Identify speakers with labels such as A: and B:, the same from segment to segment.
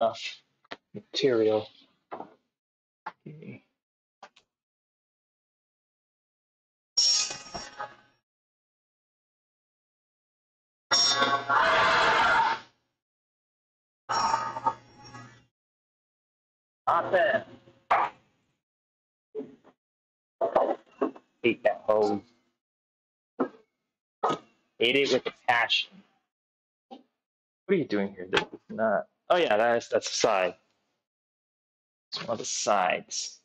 A: enough material. Okay. Not bad. Hate that hose. Hate it with a passion. What are you doing here? This is not. Oh yeah, that's that's a side. It's one of the sides.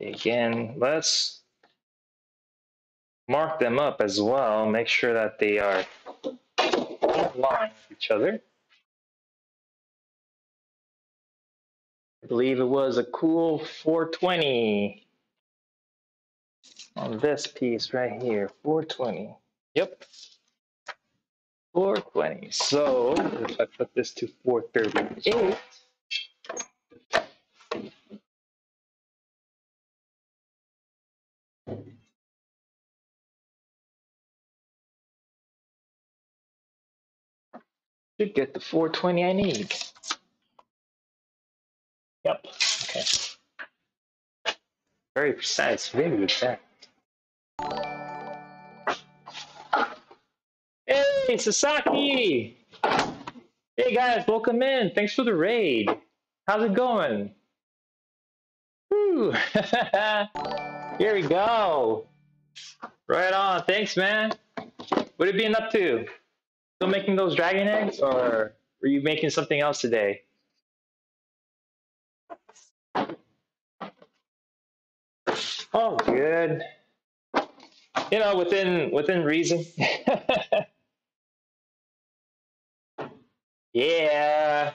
A: Again, let's mark them up as well. Make sure that they are line with each other. I believe it was a cool 420 on this piece right here, 420. Yep, 420. So if I put this to 438, should get the 420 I need. Yep, okay. Very precise, very exact. Hey, Sasaki! Hey guys, welcome in. Thanks for the raid. How's it going? Woo! Here we go. Right on. Thanks, man. What have you been up to? Still making those dragon eggs, or were you making something else today? Oh, good. You know, within within reason. yeah.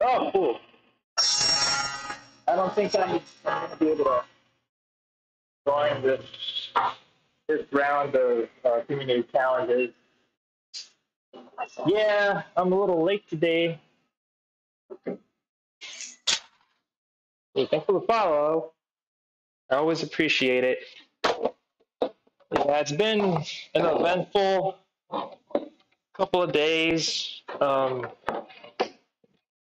A: Oh, cool. I don't think I'm, I'm gonna be able to join this this round of uh, community challenges. Yeah, I'm a little late today. Hey, thanks for the follow. I always appreciate it. Yeah, it's been an eventful couple of days. Um,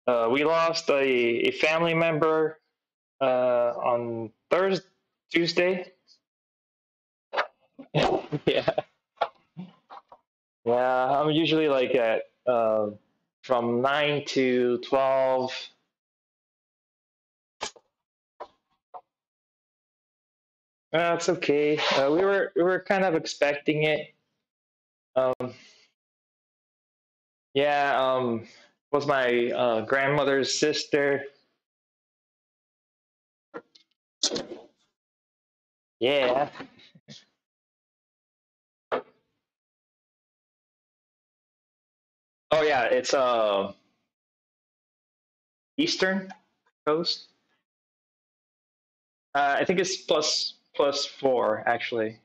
A: uh, we lost a, a family member uh, on Thursday, Tuesday. yeah. Yeah, I'm usually like at uh, from 9 to 12 That's okay. Uh, we were we were kind of expecting it. Um, yeah, um, was my uh, grandmother's sister. Yeah. Oh yeah, it's uh Eastern Coast. Uh, I think it's plus plus four actually.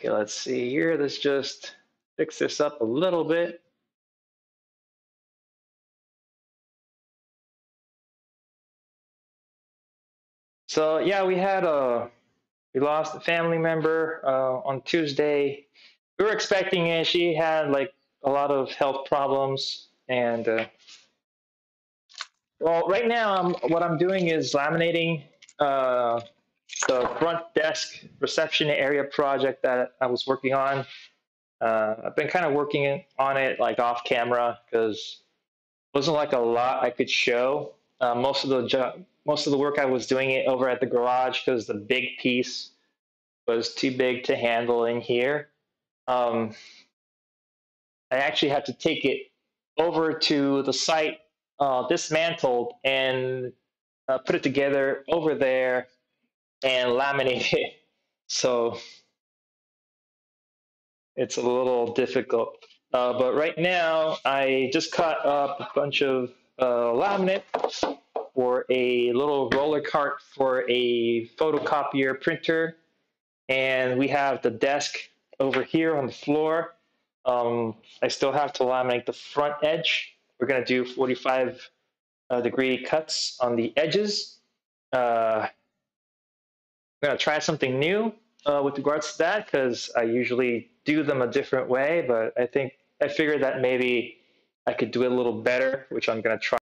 A: Okay, let's see here. Let's just fix this up a little bit. So yeah, we had a we lost a family member uh, on Tuesday. We were expecting it. She had like a lot of health problems, and uh, well, right now I'm, what I'm doing is laminating uh, the front desk reception area project that I was working on. Uh, I've been kind of working on it like off camera because it wasn't like a lot I could show. Uh, most of the most of the work I was doing it over at the garage because the big piece was too big to handle in here. Um, I actually had to take it over to the site uh, dismantled and uh, put it together over there and laminate it. So it's a little difficult. Uh, but right now, I just cut up a bunch of uh, laminate for a little roller cart for a photocopier printer. And we have the desk over here on the floor. Um, I still have to laminate the front edge. We're gonna do 45 uh, degree cuts on the edges. Uh, I'm gonna try something new uh, with regards to that because I usually do them a different way, but I think I figured that maybe I could do it a little better, which I'm gonna try.